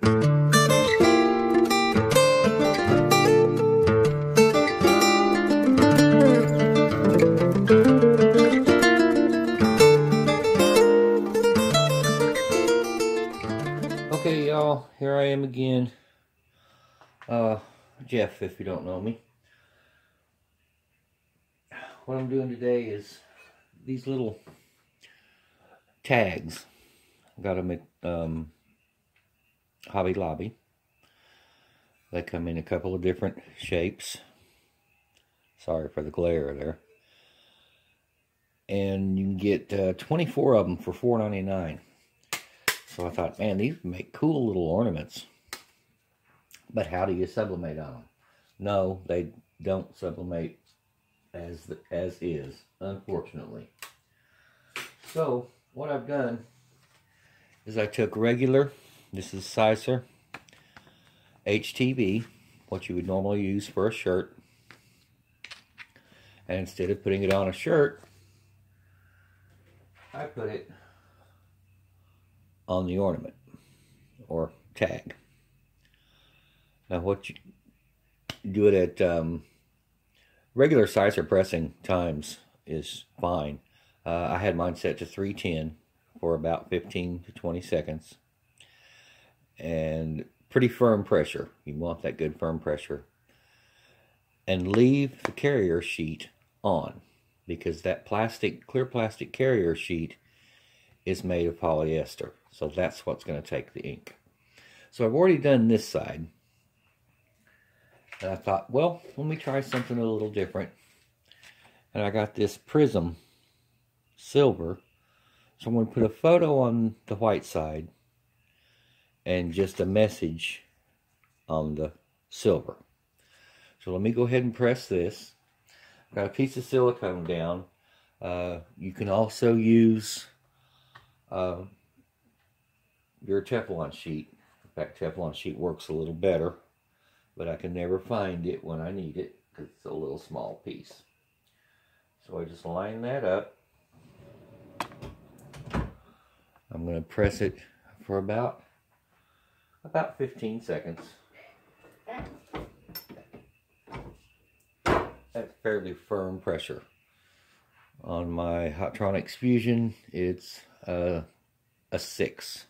Okay, y'all, here I am again. Uh, Jeff, if you don't know me. What I'm doing today is these little tags. Got them at um, Hobby Lobby. They come in a couple of different shapes. Sorry for the glare there. And you can get uh, 24 of them for $4.99. So I thought, man, these make cool little ornaments. But how do you sublimate on them? No, they don't sublimate as the, as is, unfortunately. So what I've done is I took regular, this is Siser HTV, what you would normally use for a shirt. And instead of putting it on a shirt, I put it on the ornament or tag. Now what you do it at um, regular Siser pressing times is fine. Uh, I had mine set to 310 for about 15 to 20 seconds. And pretty firm pressure. You want that good firm pressure. And leave the carrier sheet on because that plastic, clear plastic carrier sheet is made of polyester. So that's what's going to take the ink. So I've already done this side. And I thought, well, let me try something a little different. And I got this prism silver. So I'm going to put a photo on the white side and just a message on the silver. So let me go ahead and press this. I've got a piece of silicone down. Uh, you can also use uh, your Teflon sheet. In fact, Teflon sheet works a little better, but I can never find it when I need it because it's a little small piece. So I just line that up. I'm going to press it for about about 15 seconds. That's fairly firm pressure. On my Hotronix Fusion, it's uh, a 6.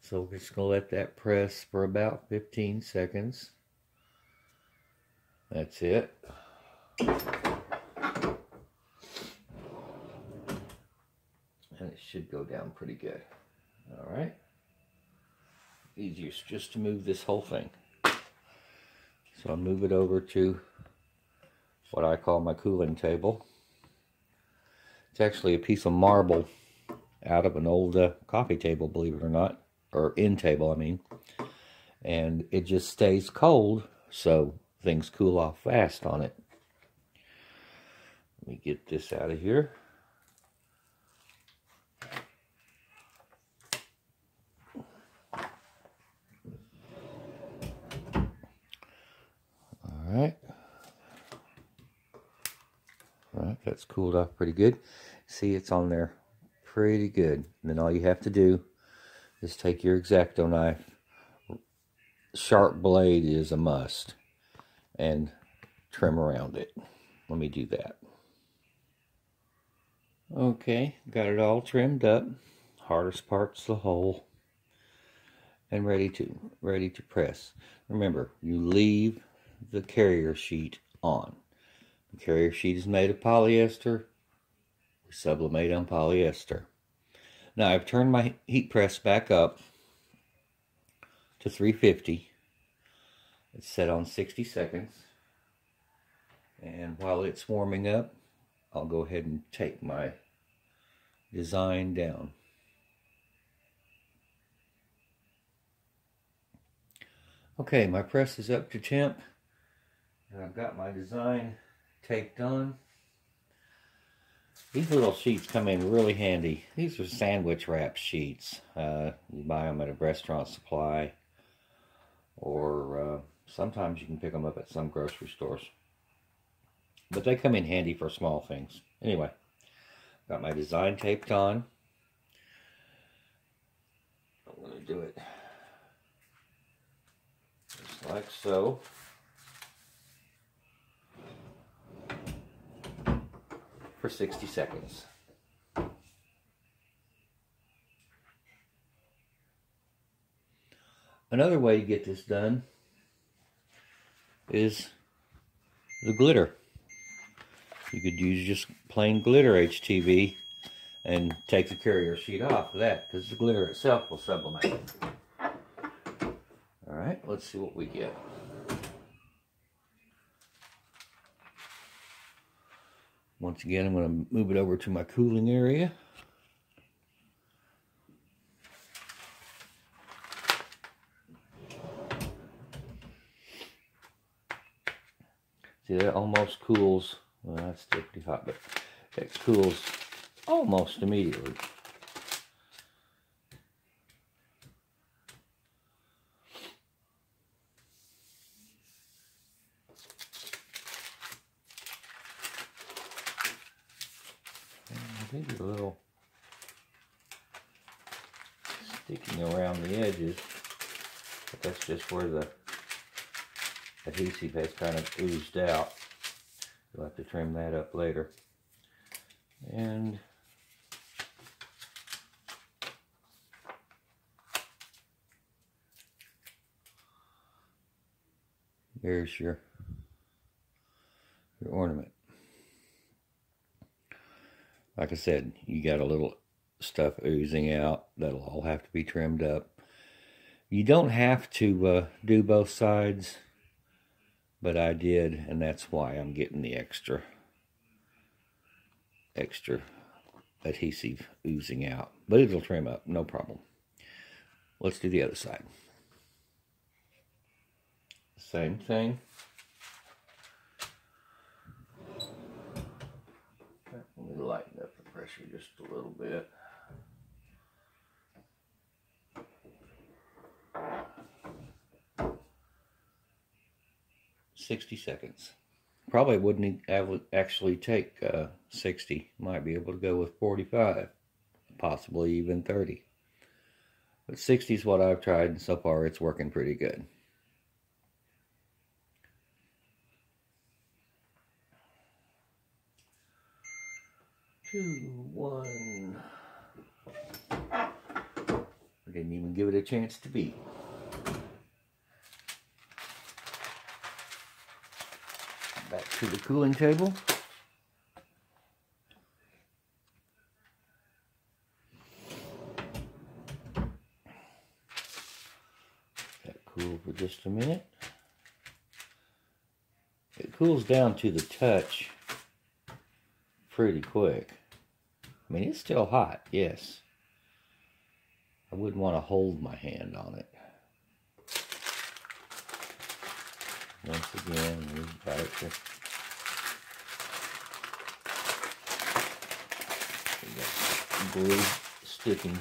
So we're just going to let that press for about 15 seconds. That's it. And it should go down pretty good. All right. Easiest just to move this whole thing. So I'll move it over to what I call my cooling table. It's actually a piece of marble out of an old uh, coffee table, believe it or not. Or end table, I mean. And it just stays cold, so things cool off fast on it. Let me get this out of here. That's cooled off pretty good. See, it's on there pretty good. And then all you have to do is take your X-Acto knife. Sharp blade is a must. And trim around it. Let me do that. Okay, got it all trimmed up. Hardest part's the hole. And ready to ready to press. Remember, you leave the carrier sheet on. Carrier sheet is made of polyester. We sublimate on polyester. Now I've turned my heat press back up to 350. It's set on 60 seconds. And while it's warming up, I'll go ahead and take my design down. Okay, my press is up to temp. And I've got my design taped on. These little sheets come in really handy. These are sandwich wrap sheets. Uh, you buy them at a restaurant supply. Or uh, sometimes you can pick them up at some grocery stores. But they come in handy for small things. Anyway, got my design taped on. I'm going to do it just like so. For 60 seconds. Another way to get this done is the glitter. You could use just plain glitter HTV and take the carrier sheet off of that because the glitter itself will sublimate. All right, let's see what we get. Once again, I'm going to move it over to my cooling area. See, that almost cools. Well, that's still pretty hot, but it cools almost immediately. maybe a little sticking around the edges, but that's just where the adhesive has kind of oozed out. You'll have to trim that up later. And there's your your ornament. Like I said, you got a little stuff oozing out. That'll all have to be trimmed up. You don't have to uh, do both sides but I did, and that's why I'm getting the extra, extra adhesive oozing out. But it'll trim up, no problem. Let's do the other side. Same thing. Let me lighten up the pressure just a little bit. 60 seconds. Probably wouldn't actually take uh, 60. Might be able to go with 45, possibly even 30. But 60 is what I've tried, and so far it's working pretty good. Two, one. I didn't even give it a chance to beat. back to the cooling table. That cool for just a minute. It cools down to the touch pretty quick. I mean, it's still hot, yes. I wouldn't want to hold my hand on it. Once again, got it to glue sticking.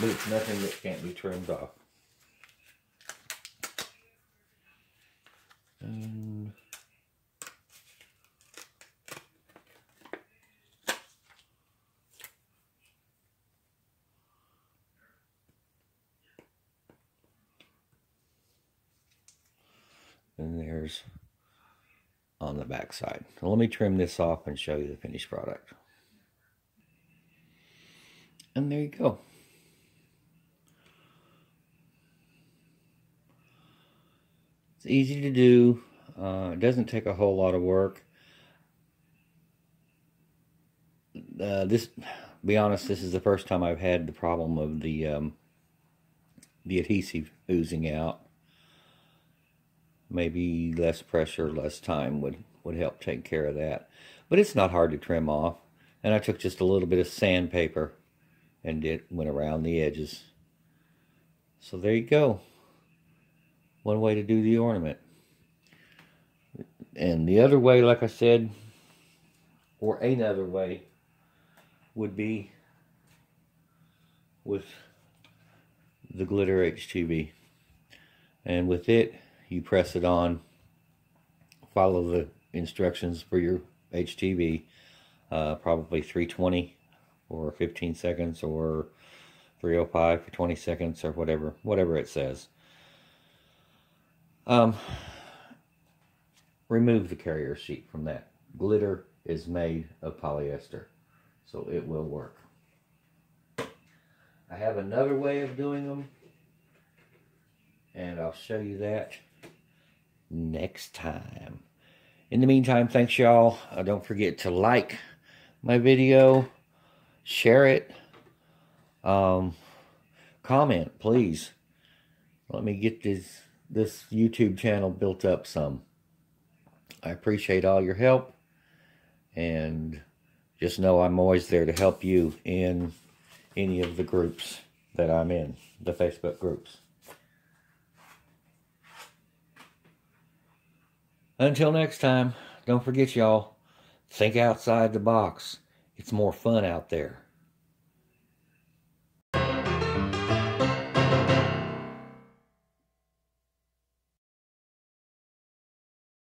But it's nothing that can't be trimmed off. And and there's on the back side. So let me trim this off and show you the finished product. And there you go. It's easy to do. Uh, it doesn't take a whole lot of work. Uh, this, be honest, this is the first time I've had the problem of the um, the adhesive oozing out maybe less pressure, less time would, would help take care of that. But it's not hard to trim off. And I took just a little bit of sandpaper and it went around the edges. So there you go. One way to do the ornament. And the other way, like I said, or another way, would be with the glitter HTV. And with it, you press it on, follow the instructions for your HTV, uh, probably 320 or 15 seconds or 305 for 20 seconds or whatever, whatever it says. Um, remove the carrier sheet from that. Glitter is made of polyester, so it will work. I have another way of doing them, and I'll show you that next time. In the meantime, thanks y'all. Uh, don't forget to like my video, share it, um, comment, please. Let me get this this YouTube channel built up some. I appreciate all your help, and just know I'm always there to help you in any of the groups that I'm in, the Facebook groups. Until next time, don't forget, y'all, think outside the box. It's more fun out there.